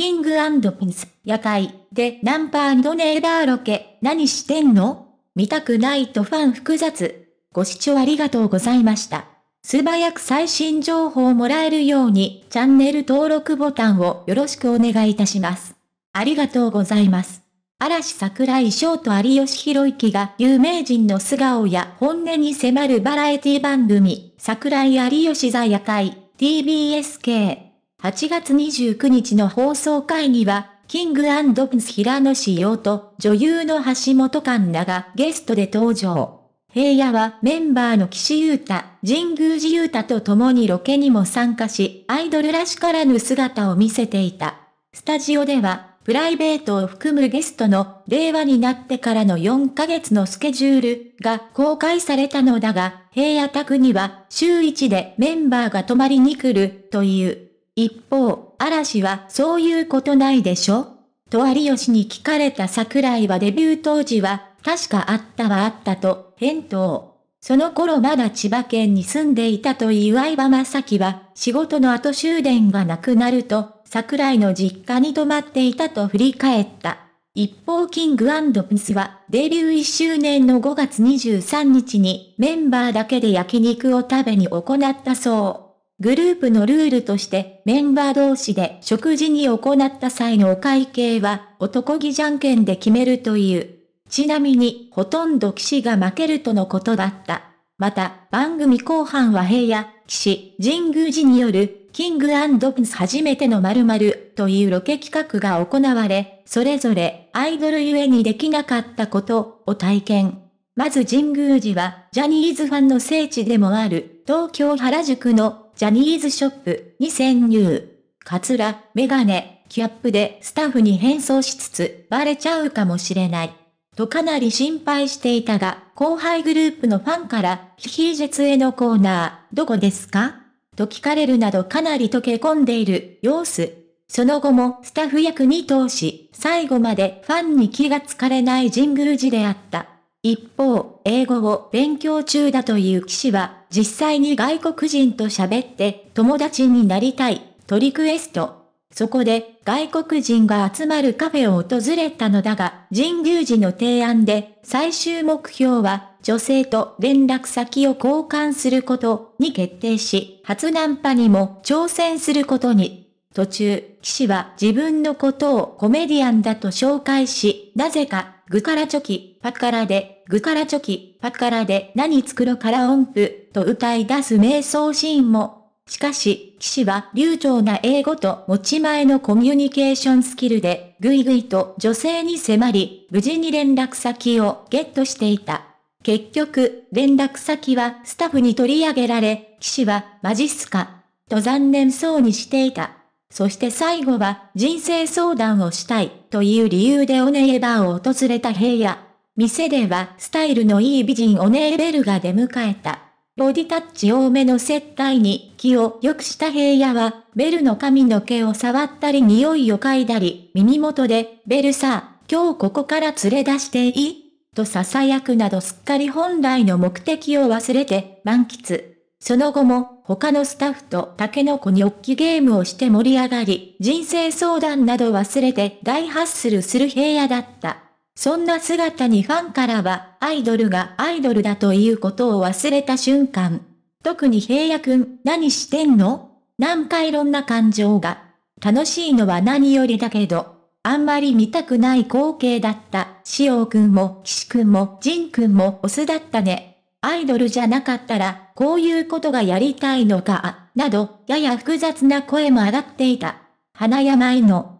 キングピンス、夜会でナンパネーバーロケ、何してんの？見たくないとファン複雑。ご視聴ありがとうございました。素早く最新情報をもらえるように、チャンネル登録ボタンをよろしくお願いいたします。ありがとうございます。嵐桜井翔と有吉弘行が有名人の素顔や本音に迫るバラエティ番組、桜井有吉座夜会、TBSK。8月29日の放送会には、キングプンス平野志陽と女優の橋本環奈がゲストで登場。平野はメンバーの岸優太、神宮寺優太と共にロケにも参加し、アイドルらしからぬ姿を見せていた。スタジオでは、プライベートを含むゲストの令和になってからの4ヶ月のスケジュールが公開されたのだが、平野宅には週1でメンバーが泊まりに来るという。一方、嵐はそういうことないでしょ？と有吉に聞かれた桜井はデビュー当時は、確かあったはあったと、返答。その頃まだ千葉県に住んでいたという相葉正樹は、仕事の後終電がなくなると、桜井の実家に泊まっていたと振り返った。一方キングプスはデビュー1周年の5月23日にメンバーだけで焼肉を食べに行ったそう。グループのルールとしてメンバー同士で食事に行った際のお会計は男気じゃんけんで決めるという。ちなみにほとんど騎士が負けるとのことだった。また、番組後半は平野、騎士、神宮寺による、キングプンス初めての〇〇というロケ企画が行われ、それぞれアイドルゆえにできなかったことを体験。まず神宮寺は、ジャニーズファンの聖地でもある、東京原宿のジャニーズショップに潜入。カツラ、メガネ、キャップでスタッフに変装しつつバレちゃうかもしれない。とかなり心配していたが、後輩グループのファンから、ヒヒージェツへのコーナー、どこですか？と聞かれるなどかなり溶け込んでいる様子。その後もスタッフ役に通し、最後までファンに気がつかれない神宮寺であった。一方、英語を勉強中だという騎士は、実際に外国人と喋って友達になりたい、とリクエスト。そこで、外国人が集まるカフェを訪れたのだが、神宮寺の提案で、最終目標は、女性と連絡先を交換することに決定し、初ナンパにも挑戦することに。途中、騎士は自分のことをコメディアンだと紹介し、なぜかグからチョキ、パからで、グからチョキ、パからで何作ろから音符、と歌い出す瞑想シーンも。しかし、騎士は流暢な英語と持ち前のコミュニケーションスキルで、ぐいぐいと女性に迫り、無事に連絡先をゲットしていた。結局、連絡先はスタッフに取り上げられ、騎士はマジっすか、と残念そうにしていた。そして最後は人生相談をしたいという理由でオネーバーを訪れた平野。店ではスタイルのいい美人オネーベルが出迎えた。ボディタッチ多めの接待に気を良くした平野は、ベルの髪の毛を触ったり匂いを嗅いだり、耳元で、ベルさ、今日ここから連れ出していい？と囁くなどすっかり本来の目的を忘れて満喫。その後も他のスタッフとタケノコニョッキゲームをして盛り上がり、人生相談など忘れて大ハッスルする平野だった。そんな姿にファンからはアイドルがアイドルだということを忘れた瞬間。特に平野くん何してんの？なんかいろんな感情が。楽しいのは何よりだけど、あんまり見たくない光景だった。しおくんも、岸くんも、ジンくんもオスだったね。アイドルじゃなかったら、こういうことがやりたいのか、など、やや複雑な声も上がっていた。花山への、